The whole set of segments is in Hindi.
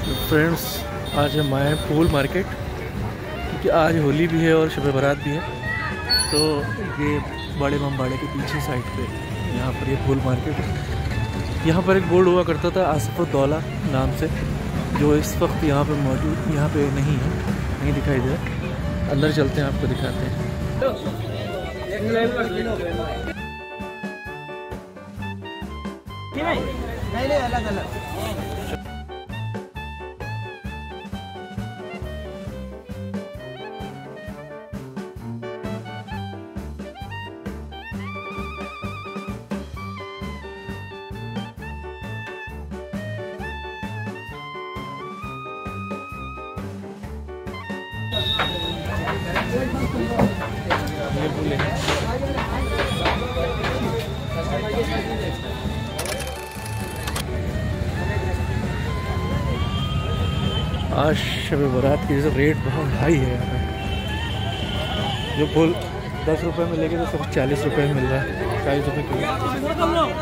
फ्रेंड्स आज हम आए हैं फूल मार्केट, क्योंकि आज होली भी है और शब बारात भी है। तो ये बड़े ममबाड़े के पीछे साइड पे यहाँ पर ये फूल मार्केट है। यहाँ पर एक बोर्ड हुआ करता था आसफुद्दौला नाम से, जो इस वक्त यहाँ पर मौजूद, यहाँ पे नहीं है, नहीं दिखाई दे रहा अंदर चलते हैं, आपको दिखाते हैं। नहीं नहीं, अलग अलग। आज शब बारात की जैसे रेट बहुत हाई है यहाँ जो फूल दस रुपये में लेके तो सब चालीस रुपये में मिल रहा है। चालीस रुपये किलो।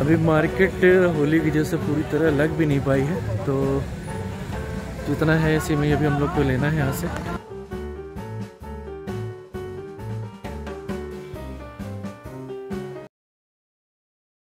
अभी मार्केट होली की जैसे पूरी तरह लग भी नहीं पाई है तो जितना है इसी में अभी हम लोग को लेना है यहाँ से।